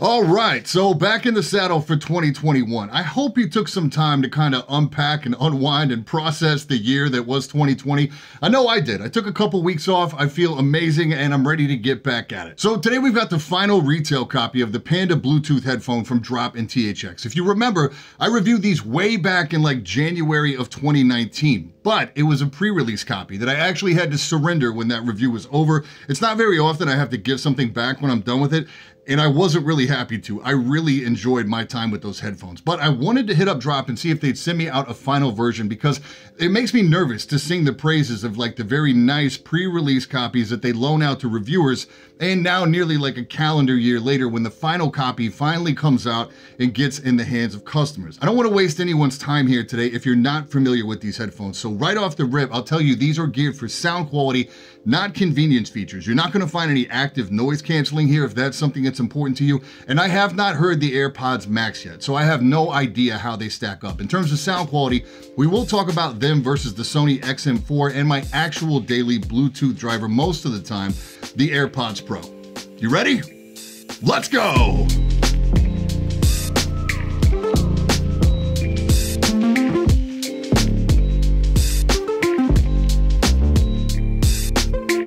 All right, so back in the saddle for 2021. I hope you took some time to kind of unpack and unwind and process the year that was 2020. I know I did. I took a couple weeks off. I feel amazing and I'm ready to get back at it. So today we've got the final retail copy of the Panda Bluetooth headphone from Drop and THX. If you remember, I reviewed these way back in like January of 2019 but it was a pre-release copy that I actually had to surrender when that review was over. It's not very often I have to give something back when I'm done with it, and I wasn't really happy to. I really enjoyed my time with those headphones, but I wanted to hit up Drop and see if they'd send me out a final version because it makes me nervous to sing the praises of like the very nice pre-release copies that they loan out to reviewers and now nearly like a calendar year later when the final copy finally comes out and gets in the hands of customers. I don't want to waste anyone's time here today if you're not familiar with these headphones. So right off the rip, I'll tell you these are geared for sound quality, not convenience features. You're not going to find any active noise canceling here if that's something that's important to you. And I have not heard the AirPods Max yet, so I have no idea how they stack up. In terms of sound quality, we will talk about them versus the Sony XM4 and my actual daily Bluetooth driver most of the time, the AirPods Pro. You ready? Let's go!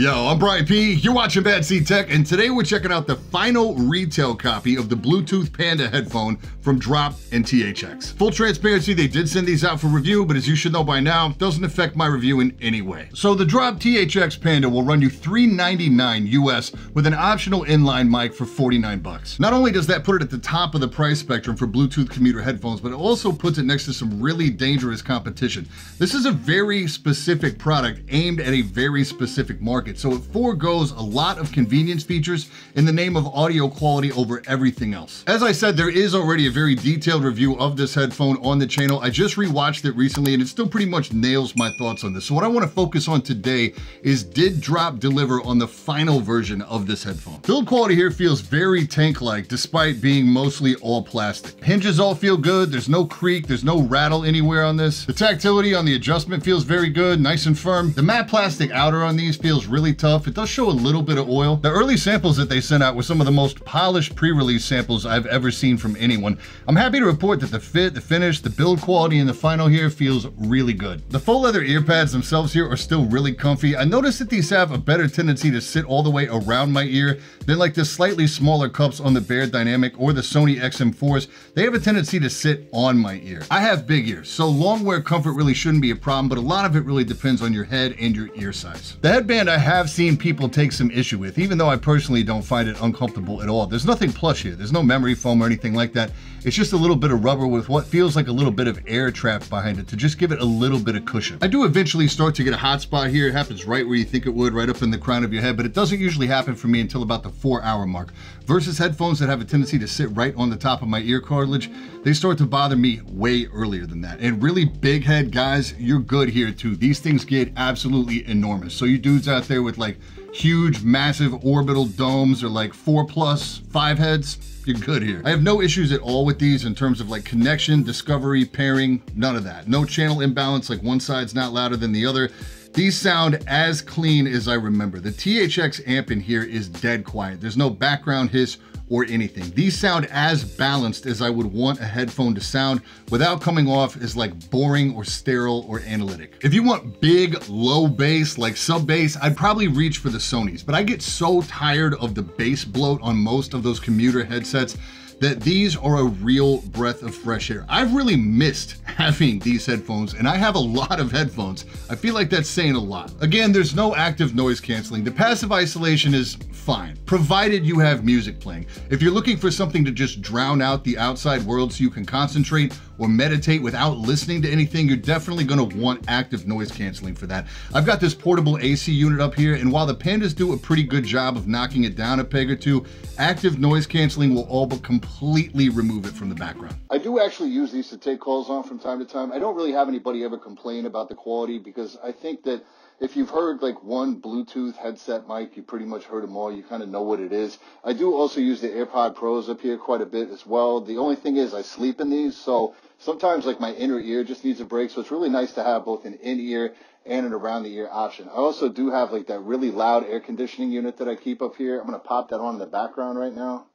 Yo, I'm Brian P. You're watching Bad Seed Tech, and today we're checking out the final retail copy of the Bluetooth Panda headphone from Drop and THX. Full transparency, they did send these out for review, but as you should know by now, doesn't affect my review in any way. So the Drop THX Panda will run you 399 US with an optional inline mic for 49 bucks. Not only does that put it at the top of the price spectrum for Bluetooth commuter headphones, but it also puts it next to some really dangerous competition. This is a very specific product aimed at a very specific market market, so it foregoes a lot of convenience features in the name of audio quality over everything else. As I said, there is already a very detailed review of this headphone on the channel. I just rewatched it recently and it still pretty much nails my thoughts on this. So what I wanna focus on today is did Drop deliver on the final version of this headphone? Build quality here feels very tank-like despite being mostly all plastic. Hinges all feel good, there's no creak, there's no rattle anywhere on this. The tactility on the adjustment feels very good, nice and firm. The matte plastic outer on these feels really really tough. It does show a little bit of oil. The early samples that they sent out were some of the most polished pre-release samples I've ever seen from anyone. I'm happy to report that the fit, the finish, the build quality in the final here feels really good. The faux leather ear pads themselves here are still really comfy. I noticed that these have a better tendency to sit all the way around my ear than like the slightly smaller cups on the Beyerdynamic or the Sony XM4s. They have a tendency to sit on my ear. I have big ears, so long wear comfort really shouldn't be a problem, but a lot of it really depends on your head and your ear size. The headband I have have seen people take some issue with, even though I personally don't find it uncomfortable at all. There's nothing plush here. There's no memory foam or anything like that. It's just a little bit of rubber with what feels like a little bit of air trapped behind it to just give it a little bit of cushion. I do eventually start to get a hot spot here. It happens right where you think it would, right up in the crown of your head, but it doesn't usually happen for me until about the four hour mark. Versus headphones that have a tendency to sit right on the top of my ear cartilage, they start to bother me way earlier than that. And really big head guys, you're good here too. These things get absolutely enormous. So you dudes out there with like huge, massive orbital domes or like four plus five heads, you're good here. I have no issues at all with these in terms of like connection, discovery, pairing, none of that. No channel imbalance, like one side's not louder than the other. These sound as clean as I remember. The THX amp in here is dead quiet. There's no background hiss or anything. These sound as balanced as I would want a headphone to sound without coming off as like boring or sterile or analytic. If you want big, low bass, like sub bass, I'd probably reach for the Sonys, but I get so tired of the bass bloat on most of those commuter headsets that these are a real breath of fresh air. I've really missed having these headphones and I have a lot of headphones. I feel like that's saying a lot. Again, there's no active noise canceling. The passive isolation is fine, provided you have music playing. If you're looking for something to just drown out the outside world so you can concentrate or meditate without listening to anything, you're definitely gonna want active noise canceling for that. I've got this portable AC unit up here, and while the Pandas do a pretty good job of knocking it down a peg or two, active noise canceling will all but completely remove it from the background. I do actually use these to take calls on from time to time. I don't really have anybody ever complain about the quality because I think that if you've heard like one Bluetooth headset mic, you pretty much heard them all. You kind of know what it is. I do also use the AirPod Pros up here quite a bit as well. The only thing is I sleep in these, so sometimes like my inner ear just needs a break. So it's really nice to have both an in-ear and an around the ear option. I also do have like that really loud air conditioning unit that I keep up here. I'm going to pop that on in the background right now.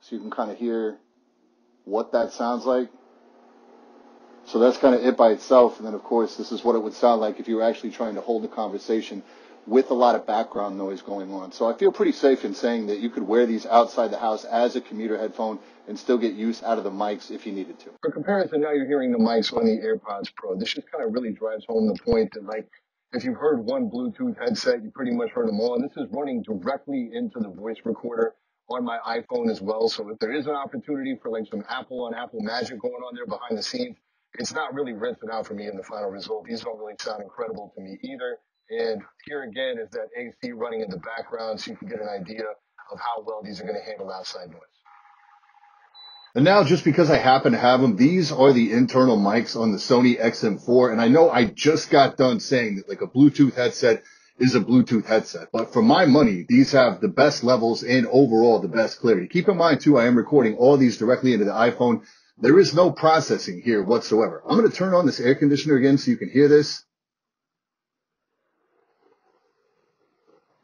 so you can kind of hear what that sounds like. So that's kind of it by itself. And then, of course, this is what it would sound like if you were actually trying to hold a conversation with a lot of background noise going on. So I feel pretty safe in saying that you could wear these outside the house as a commuter headphone and still get use out of the mics if you needed to. For comparison, now you're hearing the mics on the AirPods Pro. This just kind of really drives home the point that like if you've heard one Bluetooth headset, you pretty much heard them all. And this is running directly into the voice recorder on my iPhone as well. So if there is an opportunity for like some Apple on Apple magic going on there behind the scenes, it's not really rinsing out for me in the final result. These don't really sound incredible to me either. And here again is that AC running in the background so you can get an idea of how well these are going to handle outside noise. And now, just because I happen to have them, these are the internal mics on the Sony XM4. And I know I just got done saying that like a Bluetooth headset is a Bluetooth headset. But for my money, these have the best levels and overall the best clarity. Keep in mind too, I am recording all these directly into the iPhone. There is no processing here whatsoever. I'm going to turn on this air conditioner again so you can hear this.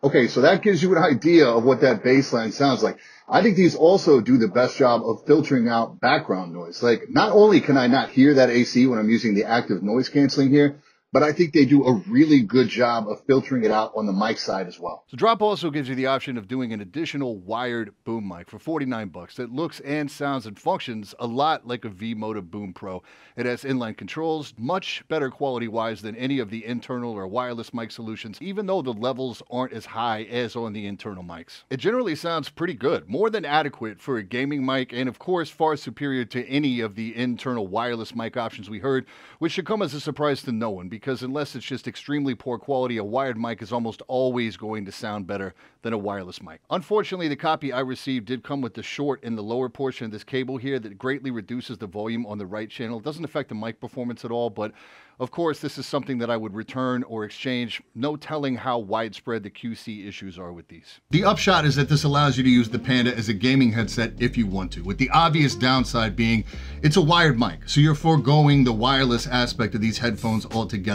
Okay, so that gives you an idea of what that baseline sounds like. I think these also do the best job of filtering out background noise. Like, not only can I not hear that AC when I'm using the active noise canceling here, but I think they do a really good job of filtering it out on the mic side as well. So Drop also gives you the option of doing an additional wired boom mic for 49 bucks that looks and sounds and functions a lot like a V-Moda Boom Pro. It has inline controls, much better quality wise than any of the internal or wireless mic solutions, even though the levels aren't as high as on the internal mics. It generally sounds pretty good, more than adequate for a gaming mic, and of course far superior to any of the internal wireless mic options we heard, which should come as a surprise to no one unless it's just extremely poor quality, a wired mic is almost always going to sound better than a wireless mic. Unfortunately, the copy I received did come with the short in the lower portion of this cable here that greatly reduces the volume on the right channel. It doesn't affect the mic performance at all, but of course, this is something that I would return or exchange. No telling how widespread the QC issues are with these. The upshot is that this allows you to use the Panda as a gaming headset if you want to, with the obvious downside being it's a wired mic, so you're foregoing the wireless aspect of these headphones altogether.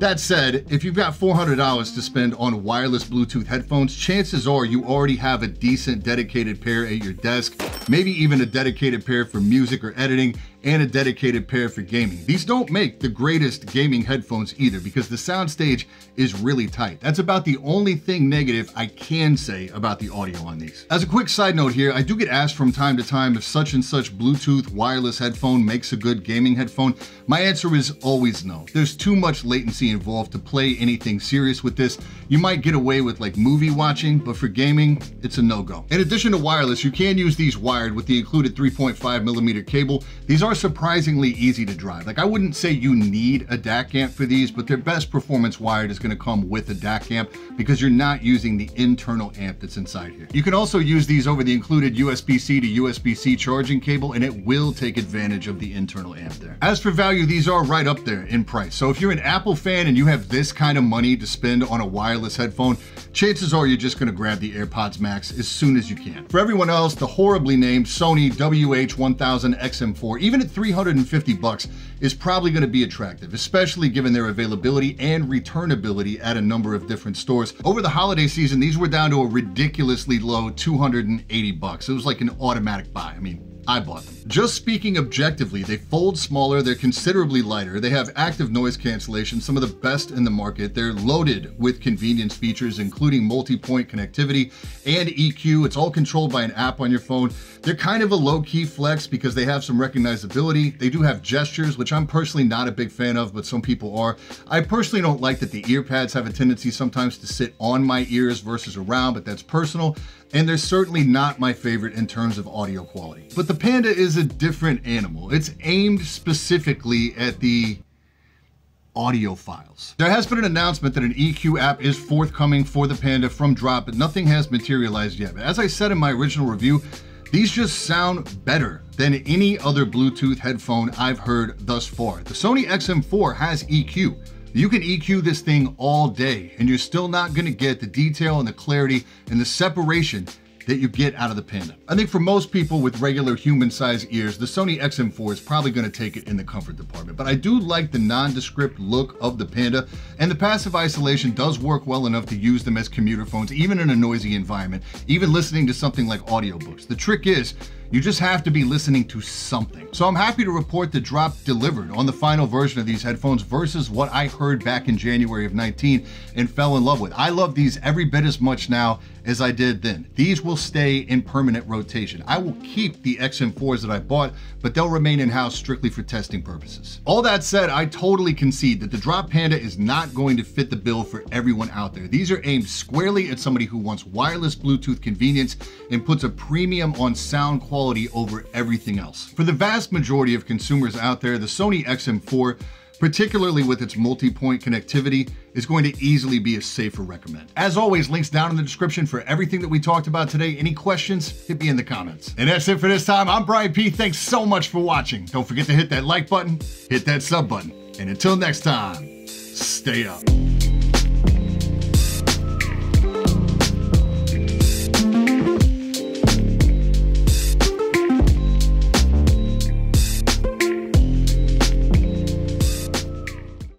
That said, if you've got $400 to spend on wireless Bluetooth headphones, chances are you already have a decent dedicated pair at your desk, maybe even a dedicated pair for music or editing, and a dedicated pair for gaming. These don't make the greatest gaming headphones either because the soundstage is really tight. That's about the only thing negative I can say about the audio on these. As a quick side note here, I do get asked from time to time if such and such Bluetooth wireless headphone makes a good gaming headphone. My answer is always no. There's too much latency involved to play anything serious with this. You might get away with like movie watching, but for gaming, it's a no-go. In addition to wireless, you can use these wired with the included 3.5 millimeter cable. These are surprisingly easy to drive. Like I wouldn't say you need a DAC amp for these, but their best performance wired is gonna come with a DAC amp because you're not using the internal amp that's inside here. You can also use these over the included USB-C to USB-C charging cable and it will take advantage of the internal amp there. As for value, these are right up there in price. So if you're an Apple fan and you have this kind of money to spend on a wireless headphone, chances are you're just gonna grab the AirPods Max as soon as you can. For everyone else, the horribly named Sony WH-1000 XM4, even at 350 bucks, is probably gonna be attractive, especially given their availability and returnability at a number of different stores. Over the holiday season, these were down to a ridiculously low 280 bucks. It was like an automatic buy. I mean, I bought them. Just speaking objectively, they fold smaller, they're considerably lighter, they have active noise cancellation, some of the best in the market. They're loaded with convenience features, including multi-point connectivity and EQ. It's all controlled by an app on your phone. They're kind of a low-key flex because they have some recognizability. They do have gestures, which I'm personally not a big fan of, but some people are. I personally don't like that the ear pads have a tendency sometimes to sit on my ears versus around, but that's personal and they're certainly not my favorite in terms of audio quality. But the Panda is a different animal. It's aimed specifically at the audiophiles. There has been an announcement that an EQ app is forthcoming for the Panda from Drop, but nothing has materialized yet. But as I said in my original review, these just sound better than any other Bluetooth headphone I've heard thus far. The Sony XM4 has EQ, you can EQ this thing all day and you're still not gonna get the detail and the clarity and the separation that you get out of the Panda. I think for most people with regular human-sized ears, the Sony XM4 is probably going to take it in the comfort department. But I do like the nondescript look of the Panda, and the passive isolation does work well enough to use them as commuter phones, even in a noisy environment, even listening to something like audiobooks. The trick is, you just have to be listening to something. So I'm happy to report the drop delivered on the final version of these headphones versus what I heard back in January of 19 and fell in love with. I love these every bit as much now as I did then. These will stay in permanent rotation. I will keep the XM4s that I bought, but they'll remain in-house strictly for testing purposes. All that said, I totally concede that the Drop Panda is not going to fit the bill for everyone out there. These are aimed squarely at somebody who wants wireless Bluetooth convenience and puts a premium on sound quality over everything else. For the vast majority of consumers out there, the Sony XM4 particularly with its multi-point connectivity, is going to easily be a safer recommend. As always, links down in the description for everything that we talked about today. Any questions, hit me in the comments. And that's it for this time. I'm Brian P. Thanks so much for watching. Don't forget to hit that like button, hit that sub button, and until next time, stay up.